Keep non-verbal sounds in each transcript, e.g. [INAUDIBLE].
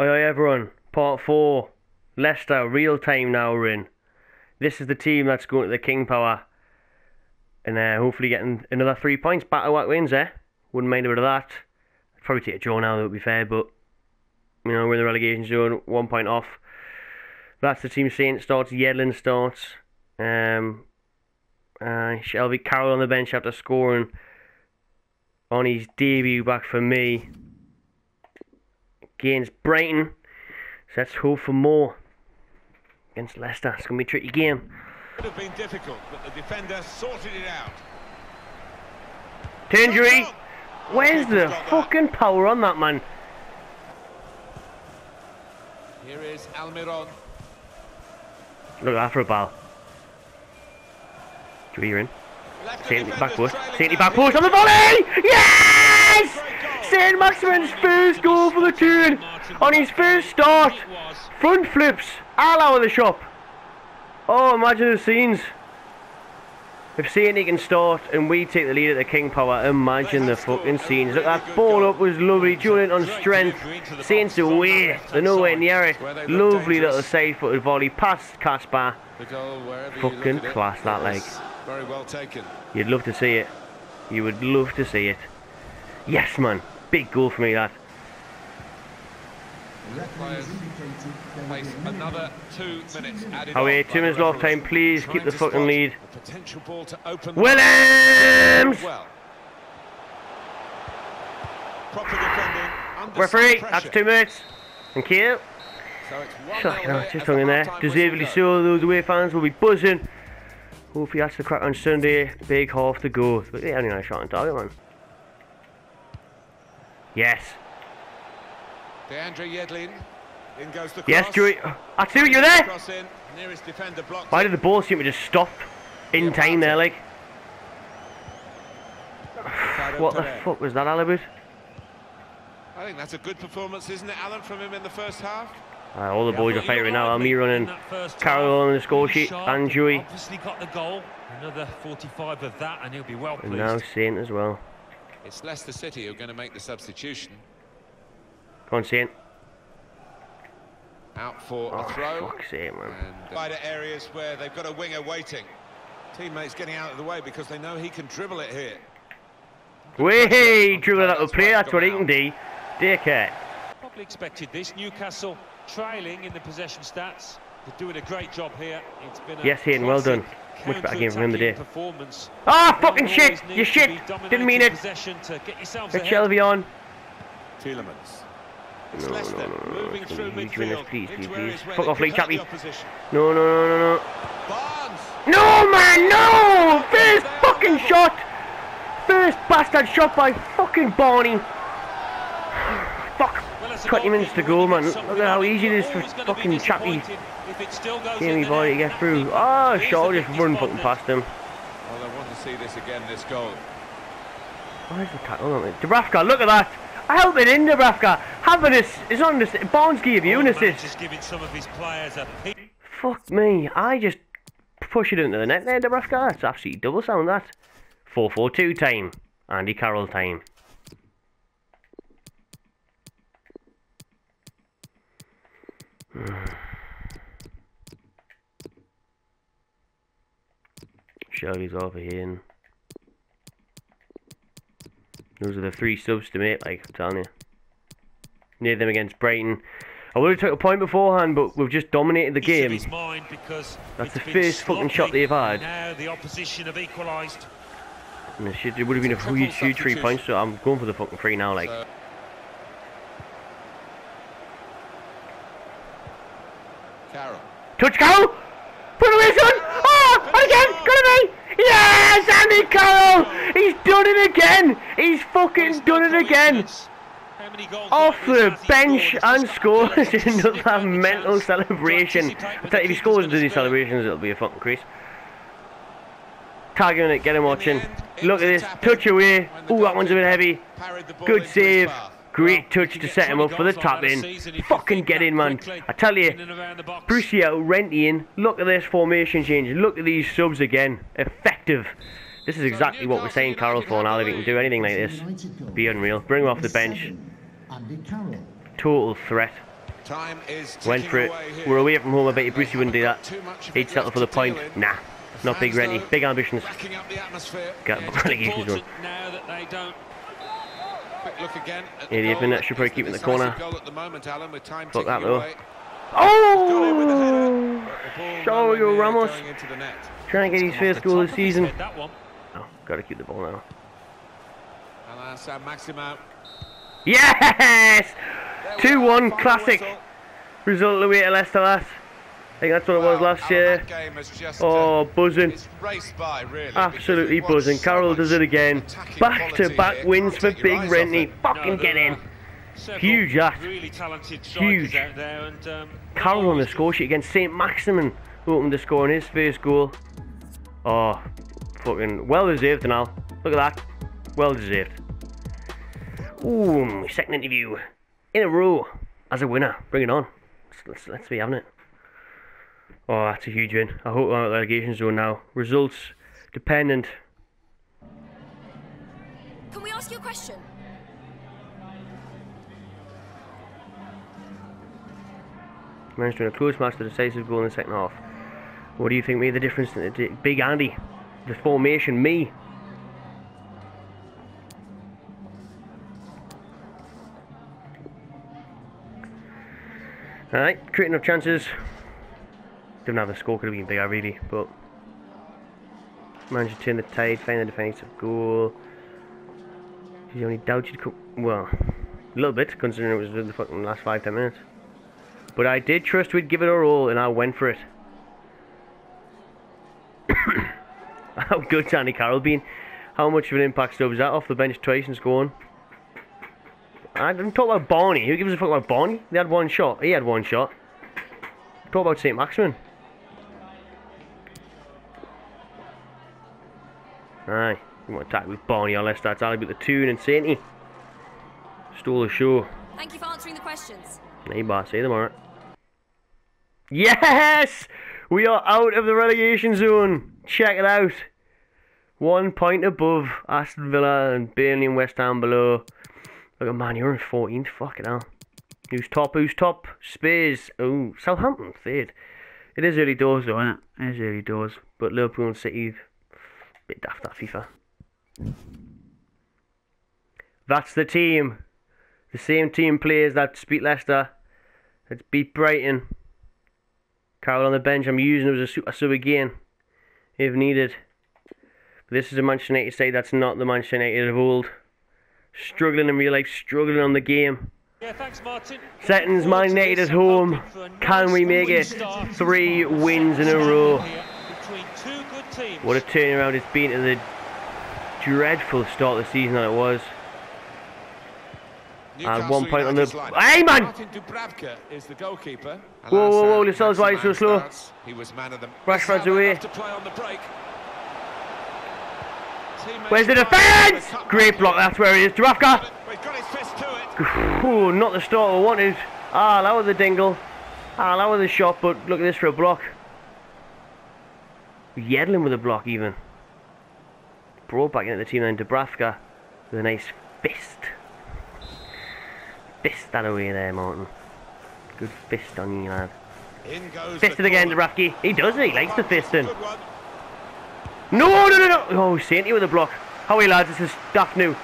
Oi, everyone. Part 4. Leicester, real time now we're in. This is the team that's going to the King Power. And uh, hopefully getting another three points. Battle what wins, eh? Wouldn't mind a bit of that. I'd probably take a draw now, that would be fair, but you know, we're in the relegation zone, one point off. That's the team Saint starts, Yedlin starts. Um, uh, Shelvey Carroll on the bench after scoring on his debut back for me against Brighton. So let's hope for more against Leicester. It's going to be a tricky game. Could have been difficult, but the defender sorted it out. To injury. Where's the fucking power on that man? Here is Almiron. Look at that for a ball. Drew, in. Saint back post. Saint back post on the volley! Yes! St. Maximin's first goal for the turn on his first start. Front flips all out of the shop. Oh, imagine the scenes. If Saint can start and we take the lead at the King Power, imagine the fucking scenes. Look, that ball up was lovely. Joelinton strength. Saints away. They're nowhere near it. Lovely little side footed volley past Kasper. Fucking class that leg. Very well taken. You'd love to see it. You would love to see it. Yes, man. Big goal for me, that. Players face another two minutes added Away, on two minutes the left time. Please keep the to fucking lead. a Potential ball to open. Williams! Well. Proper defending. under Referee, some that's two minutes. Thank you. So it's 1-0 Fucking hell, here just as hung in there. half-time Deservedly whistle so. Those away fans will be buzzing. Hopefully that's the crack on Sunday. Big half to go. But they only had a shot on target, man. Yes. DeAndre Yedlin. In goes the cross. Yes, Drew. I see what you're there. In. Nearest defender blocked. Why did the ball seem to just stop in Yeah, time there, like? What the fuck was that all about? I think that's a good performance, isn't it, Alan, from him in the first half? Uh, all the Yeah, boys are firing now. me running in Carroll on the score sheet Dewey. Obviously got the goal. Another 45 of that, and he'll be well pleased. And now Saint as well. It's Leicester City who are going to make the substitution. Come on, Saint. Out for Oh, a throw. fuck's sake, man. And uh, wider areas where they've got a winger waiting. Teammates getting out of the way because they know he can dribble it here. Way, dribble that up play. That's what he can do. Take care. Probably expected this. Newcastle trailing in the possession stats. They're doing a great job here. It's been a Yes, Hayden, well done. Classic Much better game from him today. Performance. Ah, They'll fucking shit! need You shit! Didn't mean it. Possession to get yourselves Get ahead. Shelvey on. Tielemans. It's No, Leicester no, no, no, moving can through you join us, midfield please, into please, please? where Fuck off, could Lee hurt the Chappie. opposition. No, no, no, no, no. Barnes. No, man, no! First fucking shot! First bastard shot by fucking Barney. Fuck. Well, as a 20 minutes to go, man. Look at how easy it that, is for always gonna be fucking Chappie. disappointed if it still goes Jamie Boy to get through. think Oh, here's Shaw just run fucking past him. Well, I want to see this again, this goal. Where's the tackle on it? Dubravka, look at that! I help it in, Dubravka! Have an assist. It's on this. Barnes gave you an All assist. managers giving some of his players a. Fuck me. I just push it into the net there, Dubravka. That's absolutely double sound, that. 4-4-2 time. Andy Carroll time. [SIGHS] Shelvey's over here. And those are the three subs to make, like I'm telling you. Near them against Brighton. I would have took a point beforehand, but we've just dominated the game. his mind because That's the first fucking shot they've had. Now the opposition have equalised. And it, should, it would have been a huge, huge three points, so I'm going for the fucking three now, like. So- Carroll. Touch goal! Put away, son! Oh! Ah, and again! Got it me! Yes! Andy Carroll! He's done it again! He's fucking done it again! How many goals Off the bench and scores [LAUGHS] another mental celebration. I when tell you, if he scores keeper's into these celebrations, it'll be a fucking crease. Tag him in it, get him watching. Look at this, touch away. Ooh, that one's a bit heavy. parried the ball Good save. Path. Great touch to set him up for the goals tap that a in. season if you Fucking get in, man. I tell you, in and around the box. Brucio, Rentian, look at this formation change. Look at these subs again. Effective. This is exactly what we're saying Carroll for now. If he can do anything like this, be unreal. Bring him off the bench. Total threat. Time is Went for it. away. We're away from home. I bet you Brucey wouldn't do that. Too much of He'd it settle for the to point. with. Nah, not big Fans, Rennie. Big ambitions. Up the atmosphere. [LAUGHS] Got Yeah, it's relegation zone. important now that they don't Quick look again at the Idiot, goal. Should probably keep in the corner. Goal at the moment, Alan, with time Fuck that, though. away. Oh! Got in with the Oh! but Show you, Ramos. going into the net. Trying to get his first goal top of the season. head, Oh, gotta keep the ball now. Allan Saint-Maximin. Yes! There we 2 are, 1, final classic. whistle. Result away to Leicester, that. I think that's what it was last year. that game has just, Oh, buzzing. it's raced by, really, Absolutely because we've watched buzzing. so Carroll does it again. Back to back wins for Big eyes Rennie. Fucking No, get in. Huge, that. Really talented Huge. out there, and um, Carroll on the score sheet against St. Maximin, who opened the score in his first goal. Oh, fucking well deserved now. Look at that. Well deserved. Ooh, second interview in a row as a winner. Bring it on. Let's, let's, let's be having it. Oh, that's a huge win. I hope I'm out of the relegation zone now. Results dependent. Can we ask you a question? Managed to win a close match, the decisive goal in the second half. What do you think made the difference? Big Andy, the formation, me. Alright, creating enough chances. Didn't have the score, could have been bigger really, but managed to turn the tide, find the defensive goal. He only doubted, well, a little bit considering it was the fucking last five ten minutes. But I did trust we'd give it our all, and I went for it. [COUGHS] How good Andy Carroll been? How much of an impact Stubbs that off the bench twice and scoring? I didn't talk about Barney. Who gives a fuck about Barney? They had one shot. He had one shot. Talk about St. Maximin. You want to attack with Barney or Leicester. It's all about the tune and Sainty. Stole the show. Thank you for answering the questions. Hey, boss. See them alright. Yes! We are out of the relegation zone. Check it out. One point above Aston Villa and Burnley and West Ham below. Look at man, you're in 14th. Fucking hell. Who's top? Who's top? Spurs. Oh, Southampton third. It is early doors though, isn't it? It is early doors. But Liverpool and City, bit daft at FIFA. That's the team. The same team players that beat Leicester, that beat Brighton. Carroll on the bench. I'm using him as a, su- a sub again, if needed. But this is a Manchester United side that's not the Manchester United of old. Struggling in real life, struggling on the game. Yeah, thanks, Martin. Settings Man United at home. hoping for a Can we make it? Three wins in a row. Here Between two good teams. What a turnaround it's been to the dreadful start of the season that it was. Newcastle one point on the-. Hey, man! Martin Dubravka is the goalkeeper. Whoa, whoa, whoa, Lascelles, why so slow? He was man of the Rashford's away. to play on the break. Where's the defence? to Great block, that's where it is. Dravka! But He's got his fist to it. Ooh, not the start I wanted. Ah, that was the dingle. Ah, that was the shot, but look at this for a block. Yedlin with a block even. Brought back into the team and then, Dubravka with a nice fist. Fist that away there, Martin. Good fist on you, lad. Fisted the again, corner. Dubravki. He does it, he likes the fisting. No, no, no, no. Oh, Sainty with a block. How are you, lads? This is stuff new.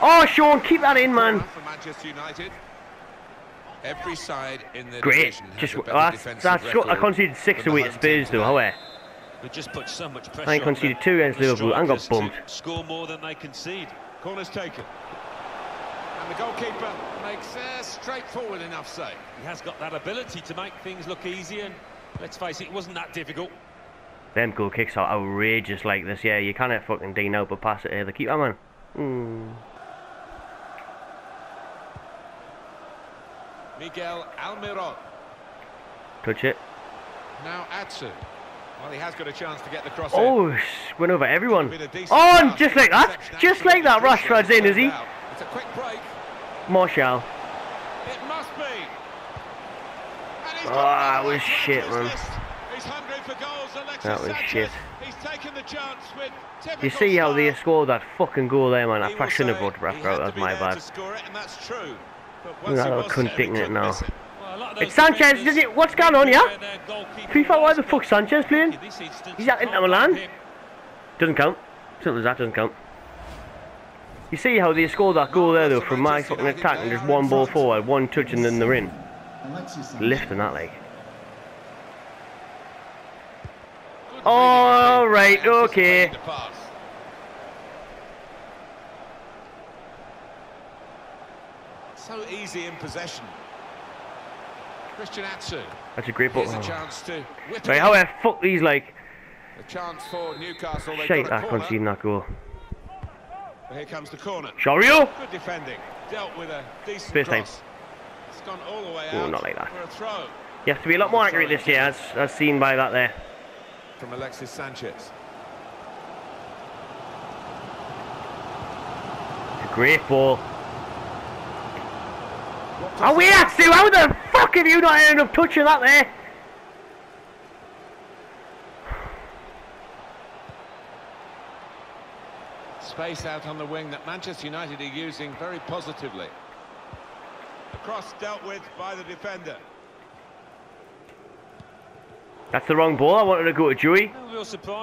Oh, Sean, keep that in, man. For Manchester United. Every side in the Great. Just a that's that's. I conceded six away to home Spurs though. today. However, They just put so much pressure. I on conceded the- two against on Liverpool and got strikers bumped. Score more than they concede. Corner's taken. And the goalkeeper makes a straightforward enough save. He has got that ability to make things look easy, and let's face it, it wasn't that difficult. them goal kicks are outrageous like this. Yeah, you can't fucking ding out but pass it here. The keeper, man. Mm. Miguel Almiron. Touch it. Now Atsu. Well, he has got a chance to get the cross Oh, in. went over everyone. Decent Oh, just like that, just like that, Rashford's in, is he? It's a quick break. Martial. It must be. He's Oh, that was shit, man. He's hungry for goals, That was Sanchez. shit. He's taken the chance with You see how they scored that fucking goal there, man. I probably shouldn't have brought he Bradford had out. That's my bad. It, and that's true. But Look once at that little cunt it now. Miss it. lot of It's Sanchez, is it? What's going on, yeah? where FIFA, why the fuck Sanchez playing? in this instance, He's at Inter Milan. Doesn't count. Simple as that, doesn't count. You see how they scored that goal there though from my fucking attack and just one ball forward, one touch and then they're in. Lifting that like. Good All reading, right, anticipating okay. So easy in possession. Christian Atsu. That's a great ball. Here's a Oh. chance to Right, how oh, the fuck these like A chance for Newcastle. They've shite got that a corner. conceding that goal. Here comes the corner. Shario! Good defending. Dealt with a decent First time. cross. It's gone all the way Oh, out not like that. for a throw You have to be a lot more accurate this year, as, as seen by that there. from Alexis Sanchez. It's a great ball. Oh, we to! How the fuck have you not ended up touching that there? Space out on the wing that Manchester United are using very positively. The cross dealt with by the defender. That's the wrong ball. I wanted to go to Dewey. No.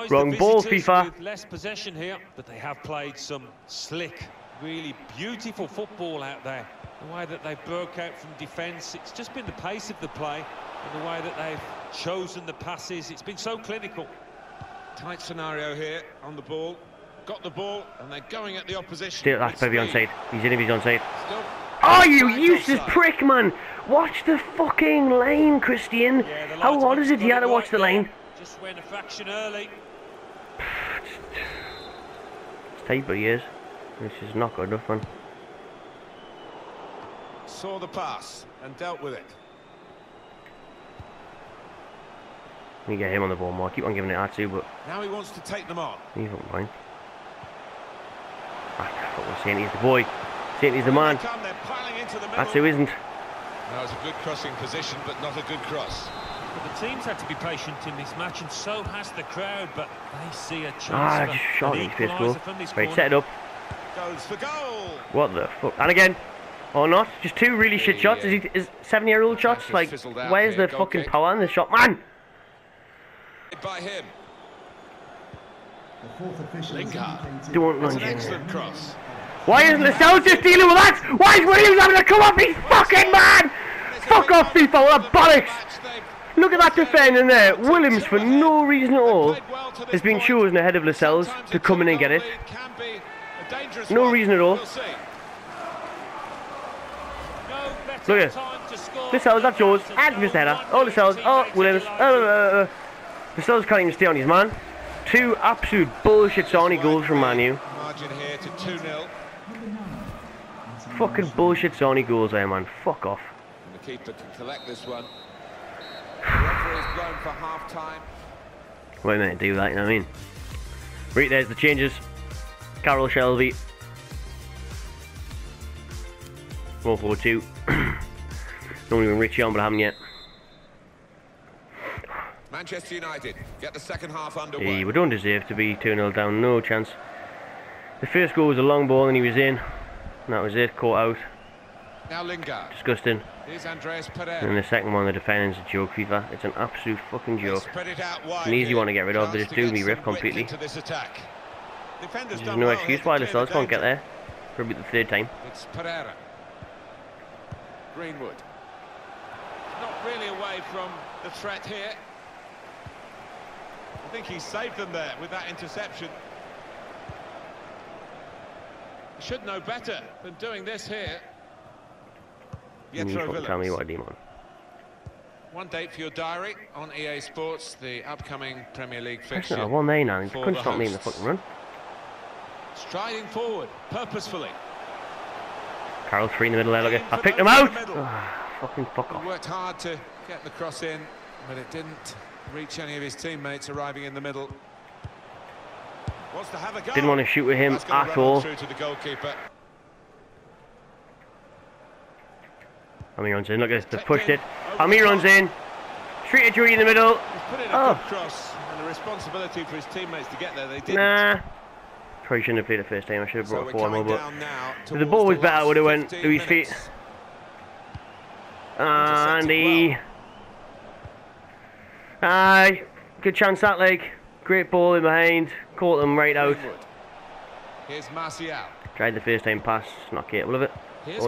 Wrong ball, FIFA. Less possession here, but they have played some slick, really beautiful football out there. The way that they broke out from defence, it's just been the pace of the play and the way that they've chosen the passes. It's been so clinical. Tight scenario here on the ball. Got the ball and they're going at the opposition. Still, that's with maybe speed. onside. He's in if he's onside. Still Oh, you Offside, useless offside. prick, man! Watch the fucking lane, Christian. Yeah, the How linesman's hard is it you he had to watch the there. lane? Just went a fraction early. [SIGHS] It's tight, but he is. This is not good enough, man. Saw the pass and dealt with it. We get him on the ball more. Keep on giving it Atsu, but Now he wants to take them on. he's not fine. Ah, what we're saying, he's the boy. Saying he's the man. They come, they're piling into the middle. Atsu isn't. That was a good crossing position, but not a good cross. But the team's had to be patient in this match, and so has the crowd. But they see a chance Ah, for just shot an his first goal. equaliser from this Right, corner. set it up. Goes for goal. What the fuck? And again. Or not. Just two really shit shots. Is he is seven year old shots? Like, where's the fucking kick. power in the shot? Man! By him. The fourth official has Lingard. Don't That's run, an excellent cross. Why isn't Lascelles just dealing with that? Why is Williams having to come up? He's fucking mad! Fuck off, FIFA, what a bollocks! Look at that defending there. Williams, for no reason at all, has been chosen ahead of Lascelles to come in and get it. No reason at all. Look at this. time Lascelles, that's yours. than And. Header. go Oh, Lascelles. Oh, Williams. Oh, uh, uh, Lascelles can't even stay on his man. Two absolute bullshit Sony goals from Manu. Margin here to 2-0. Fucking bullshit Sony goals there, man. Fuck off. And the keeper can collect this one. [SIGHS] The referee is blown for half-time. Wait a minute, do that, you know what I mean? Right, there's the changes. Carroll Shelvey. 142. Don't [CLEARS THROAT] even Richie on, but I haven't yet. Manchester United get the second half underway. We don't deserve to be 2 0 down, no chance. The first goal was a long ball and he was in. And that was it, caught out. Now Lingard. Disgusting. Here's Andreas And Pereira. the second one, the defending's a joke, FIFA. It's an absolute fucking joke. spread it out An easy one to get rid of, they just do me riff completely. this attack. Defenders There's done no well excuse why the Lascelles can't get there. Probably the third time. It's Pereira. Greenwood. Not really away from the threat here. I think he saved them there with that interception. Should know better than doing this here. You Pietro fucking tell me what I do, man. One date for your diary on EA Sports, the upcoming Premier League fixture. not a one there now. Couldn't the stop me in the fucking run. Striding forward, purposefully. Carroll three in the middle there, look at I picked him out! Ah, fucking fuck He off. worked hard to get the cross in, but it didn't reach any of his teammates arriving in the middle. To have a. Didn't want to shoot with him at all. To the goalkeeper. Almiron's in, look at this, they've pushed it. Almiron's in. Straight to Dewey in the middle. He's put in a Oh. cross, and the responsibility for his teammates to get there, they didn't. Nah. Probably shouldn't have played it first time, I should have brought we're it forward more, but if the ball was better, I would have went 15 to his feet. minutes. And he... Aye, good chance that leg. Great ball in behind, caught them right out. Here's Martial. Tried the first time pass, not capable of it. Here's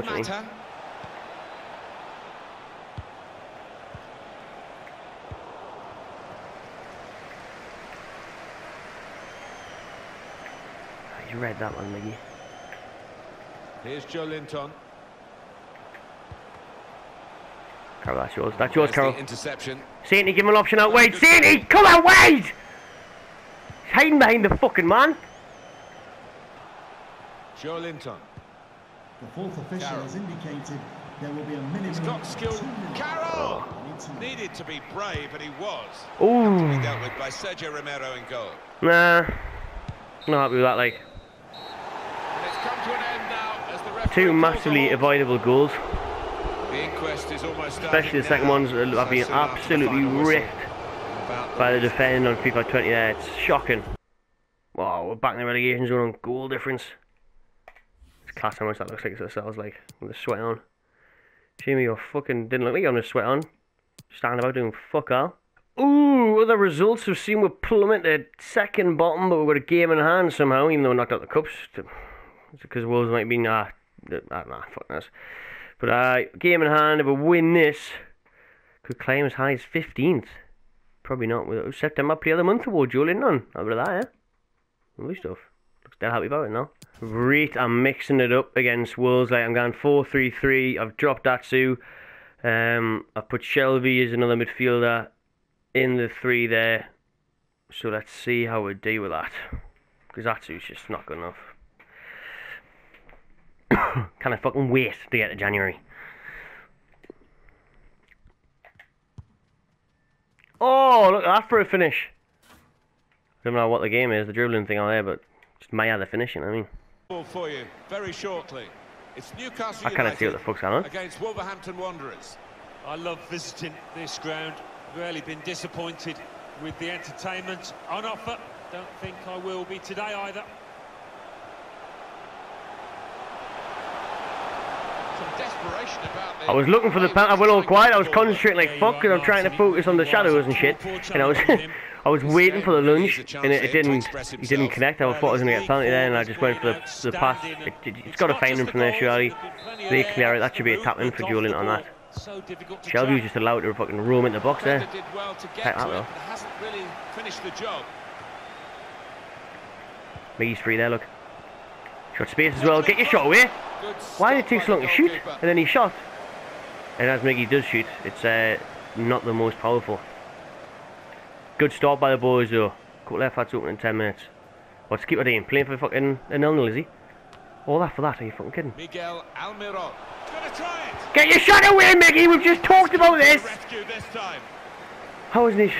read that one, Miggy. Here's Joe Linton. Carroll, that's yours. That's yours, There's Carroll. the interception. Sainty, give him an option out wide. Sainty, come out wide! He's hiding behind the fucking man. Joelinton. The fourth official Carroll. has indicated there will be a minimum He's got skill. two minutes Carroll! added. Needed to be brave, and he was. Ooh. He dealt with by Sergio Romero in goal. Nah. Not happy with that, like. And it's come to an end now as the referee Two massively avoidable goals. The inquest is almost Especially the second ones have been the absolutely ripped by the defending on FIFA 20 there. It's shocking. Wow, we're back in the relegation zone on goal difference. It's class how much that looks like to ourselves, like, with the sweat on. Jimmy, you fucking didn't look like you had a sweat on. Standing about doing fuck all. Ooh, other results we've seen we plummeted second bottom, but we've got a game in hand somehow, even though we knocked out the cups. Because Wolves might be, nah, nah, nah fuck this. But uh, game in hand, if we win this, could claim as high as 15th. Probably not. With September Player of the Month award, Joe. How about that, eh? Lovely stuff. Looks dead happy about it now. Right, I'm mixing it up against Wolves. Like I'm going 4-3-3. I've dropped Atsu. Um, I've put Shelvey as another midfielder in the three there. So let's see how we deal with that. Because Datsu's just not good enough. [COUGHS] Can I fucking wait to get to January? Oh, look at that for a finish. I Don't know what the game is, the dribbling thing on there, but just Maya the finishing, I mean. for you very shortly. It's Newcastle I kind of see what the United fuck's going on. against Wolverhampton Wanderers. I love visiting this ground. Rarely been disappointed with the entertainment on offer. Don't think I will be today either. Some desperation about the I was looking for the pen. I went all quiet. I was concentrating like fuck, and I'm trying to focus on the shadows and shit. And I was, [LAUGHS] I was waiting for the lunge, and it, it didn't, it didn't connect. I thought I was going to get a penalty there, and I just went for the, the pass. It, it's got to find him from there, surely. They clear it. That should be a tap in for Joelinton that. So difficult to Shelvey was just allowed to fucking roam into the box there. Did well to get that, though. hasn't really finished the job. Free there. Look, shot space as well. Get your shot away. Why did it take so long to shoot? And then he shot. And as Miggy does shoot, it's uh, not the most powerful. Good start by the boys though. Cut left that's open in 10 minutes. What's keeper doing? Playing for fucking a nil is he? All that for that? Are you fucking kidding? Miguel Almiron. Going to try it. Get your shot away, Miggy! We've just talked about this! This. How isn't?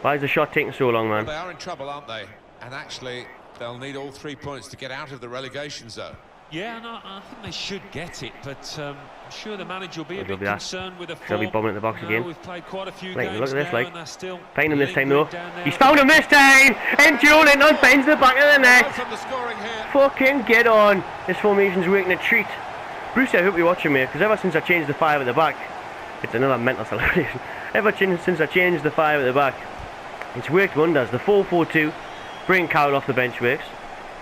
Why is the shot taking so long, man? They are in trouble, aren't they? And actually, they'll need all three points to get out of the relegation zone. Yeah, and I, I think they should get it, but um, I'm sure the manager will be a Well, he'll bit be that. concerned with the He'll be form. bombing at the box You again. know, We've played quite a few Like, games look at this, now, like. and they're still Find him this time though. lingering down there. He's found him this time! And Joelinton finds the back of the net! from the scoring here. Fucking get on! This formation's working a treat. Bruce, I hope you're watching me, because ever since I changed the five at the back, it's another mental [LAUGHS] celebration. ever since I changed the five at the back, it's worked wonders. The 4-4-2, bring Cowell off the bench works.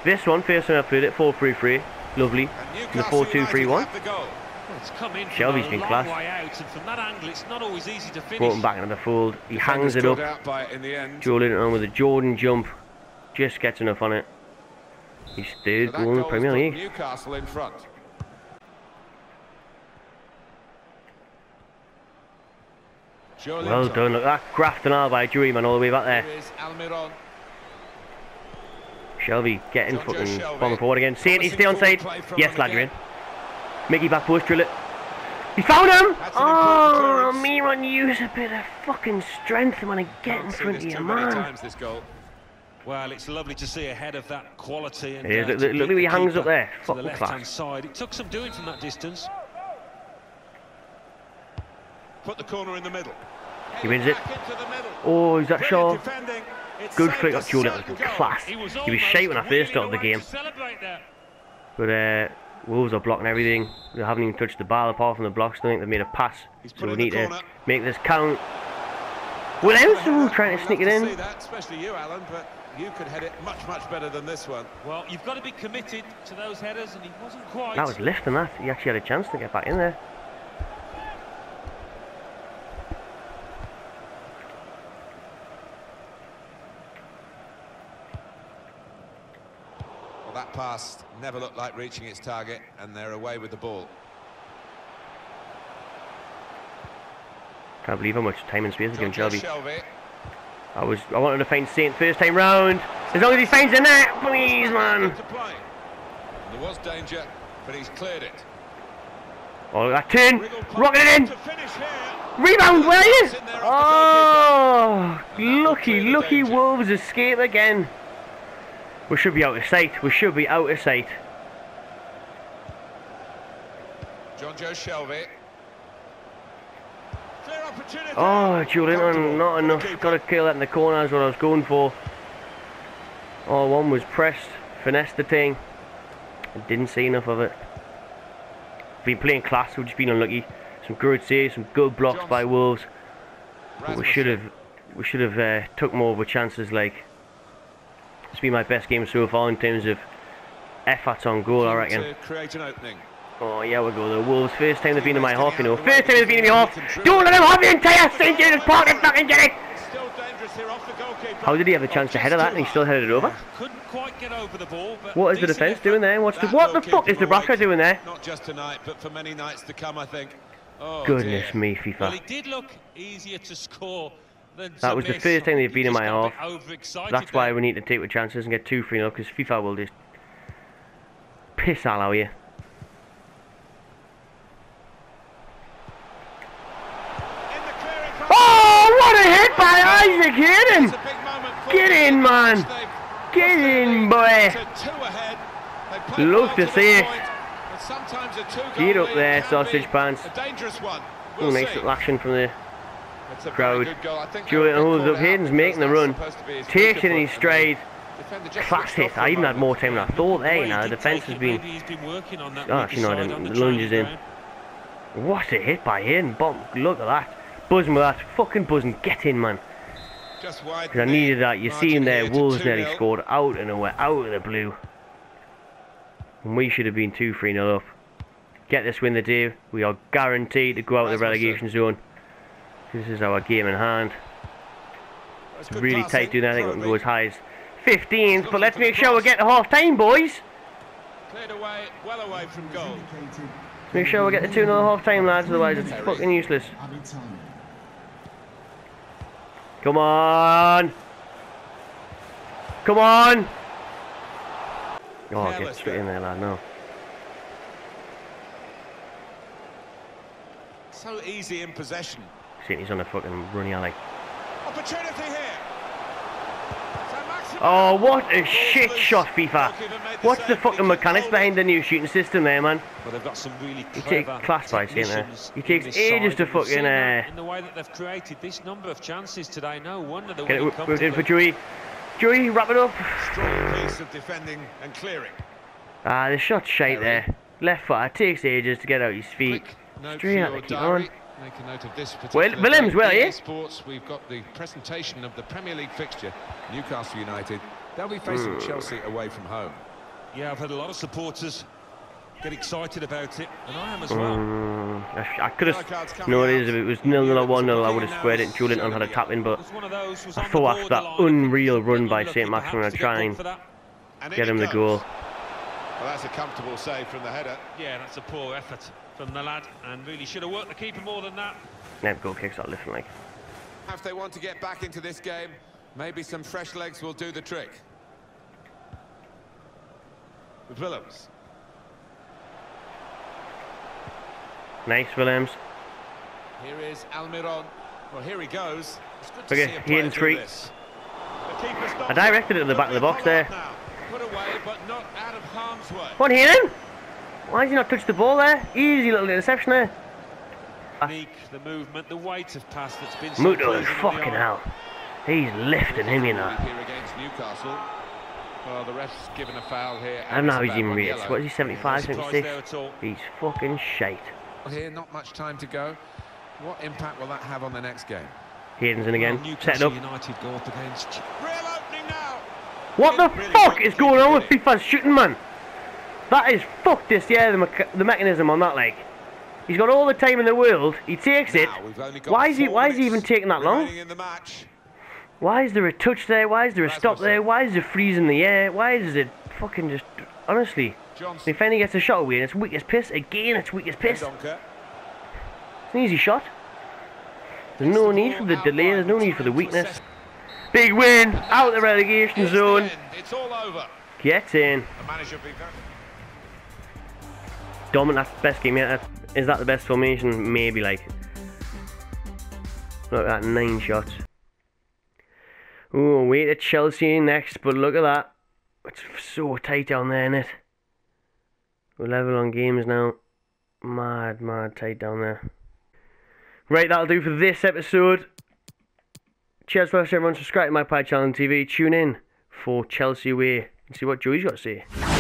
This one, first time I played it, 4-3-3, lovely. And And the Newcastle 4-2-3-1. United have. Well, it's come in from Shelvey's a been class. way out, and from that angle, it's not always easy to finish. Brought him back into the fold. He hangs it up. caught out it in the end. Joelinton with a Jordan jump. Just gets enough on it. He's third So goal in the Premier League. Newcastle in front. Well done. Look at that graft and all by Dewey, all the way back there. Here is Almiron. Shelvey getting Jonjo fucking bombing forward again. Sainty, Promising stay on side. forward play from Yes, lad, you're in. Mickey back post, drill it. He found him! That's an important Oh. Miron, use a bit of fucking strength when I get in Can't see front of you, too many man. times, this goal. Well, it's lovely to see ahead of that quality. And, It is. uh, Look- look- he hangs up there. To the Fucking left-hand side. It took some doing from that distance. Put the corner in the middle. He wins it. Back into the middle. Oh, is that Brilliant Shaw? defending. It's Good saved flick a up Julian. That was class. He was, He was shite when I first started the game. But uh, Wolves are blocking everything. They haven't even touched the ball apart from the blocks. I think they've made a pass. So we need to make this count. Williams ooh, trying to sneak it in. That, especially you, Alan, but you could head it much, much better than this one. Well, you've got to be committed to those headers, and he wasn't quite. That was lifting that. He actually had a chance to get back in there. Pass never looked like reaching its target, and they're away with the ball. Can't believe how much time and space given Shelvey. Shelvey. I was I wanted to find Saint first time round. As long as he finds the net, please man. There was danger, but he's cleared it. Oh that turn, rocket it in. To finish here. Rebound, where are you? It's in there off the Oh, goalkeeper. And that will lucky, lucky. Wolves escape again. We should be out of sight. We should be out of sight. Jonjo Shelvey. Oh, Julian, not enough. Got to kill that in the corner. That's what I was going for. Oh, one was pressed, finessed the thing. I didn't see enough of it. Been playing class, we've just been unlucky. Some good saves, some good blocks by Wolves. But we should have, we should have uh, took more of our chances. Like it's been my best game so far in terms of effort on goal. I reckon. Create an opening. Oh yeah, we go. The Wolves first time they've been in my half, you know. First time they've been in my half. Don't let them have the entire St. James Park and fucking get it. Still dangerous here off the goalkeeper. How did he have a chance to header that and he still headed it over? Couldn't quite get over the ball. But What is the defence doing there? What's the what the fuck is Nebraska doing there? Not just tonight, but for many nights to come, I think. Oh, Goodness dear. me, Well, FIFA. it did look easier to score to That was the first time they've been in my got half. That's why we need to take the chances and get two free 0 because FIFA will just piss all out of you. In the clearing from- Oh, what a hit by Isaac Hayden! It's a big moment for Get in, man. Get in, lead boy. to two ahead. They played Love to see it. but sometimes a two-goal Get up there, sausage be pants. A dangerous one. Oh, nice see. little action from the Crowd. I think Julian holds up. Hayden's making the run. supposed to be his Takes it in his stride. the defender just Class hit. off for I even had more time than I thought there. You know, the defence has been. Maybe he's been working on that Oh, actually, no, I didn't. on the is in. What a hit by Hayden. Bomb. Look at that. Buzzing with that. Fucking buzzing. Get in, man. Because I needed that. You see him there. here Wolves nearly scored out of nowhere, out of the blue. And we should have been 2 3 0 up. Get this win the day. We are guaranteed to go out of the relegation zone. This is our game in hand. It's really tight doing that. I think we can go as high as 15th. But let's make sure we get to half time, boys. Cleared away, well away from goal. Make sure we get the 2 0 half time, lads. Otherwise, it's fucking useless. Come on. Come on. Oh, get straight in there, lad. No. So easy in possession. See, he's on a fucking runny alley. Opportunity here. Oh, what a shit shot, FIFA. The What's the fucking mechanics behind the new shooting system there, man? Well, they've got some really You clever class by that. technicians It takes ages to fucking, uh, in the way that they've created this number of chances today. No wonder they're it, we're in for. Joey. Joey, wrap it up. Strong piece of defending and clearing. Ah, the shot's shite there. Left foot, it takes ages to get out his feet. Straight out your to keep on. Make a note of this Well, particular Williams, day. will you? Sports, we've got the presentation of the Premier League fixture. Newcastle United. They'll be facing Hmm. Chelsea away from home. Yeah, I've had a lot of supporters get excited about it, and I am as well. Mm, I, sh- I could have. cards You know what it If it was nil nil or one 0 I would have squared it. Julian had a tap in, but It was one of those was I thought after that borderline. unreal run by St. Maximin, perhaps I'd to try get and booked for that. And in get him the goal. Well, that's a comfortable save from the header. Yeah, that's a poor effort from the lad, and really should have worked the keeper more than that. Never goal kicks out lifting like. If they want to get back into this game, maybe some fresh legs will do the trick. With Willems. Nice, Williams. Here is Almiron. Well, here he goes. It's good Okay, to see a he player in three. this. The keeper stops I directed it at the back of the box there. Put away, but not out of harm's way. What, Hayden? Why has he not touch the ball there? Easy little interception there. Technique, the movement, the weight of pass that's been so Muto, pleasing on the fucking eye. hell. He's lifting him, you know. Here against Newcastle. Well, the ref's given a foul here. I don't know how he's it's even about one rated. yellow. What is he, 75, 76? there at all. He's fucking shite. Here, not much time to go. What impact will that have on the next game? Hayden's in again. Well, Set up. United go up against. Real opening now. What the Really fuck is going on with FIFA's shooting, man? That is fuck this, yeah, the, mecha- the mechanism on that leg. He's got all the time in the world. He takes it. Now, we've only got Why is he? Why is he even taking that long? in the match. Why is there a touch there? Why is there a stop there? Why is there freeze in the air? Why is it fucking just honestly? Johnson. If any gets a shot away, and it's weak as piss. Again, it's weak as piss. It's an easy shot. There's no need for the delay. There's no need for the weakness. Big win out of the relegation zone. It's all over. Gets in. Dominant. That's the best game yet. Is that the best formation? Maybe like. Look at that nine shots. Oh, wait at Chelsea next, but look at that. It's so tight down there, isn't it? We're level on games now. Mad, mad tight down there. Right, that'll do for this episode. Cheers for everyone. Subscribe to Magpie channel TV. Tune in for Chelsea away and see what Joey's got to say.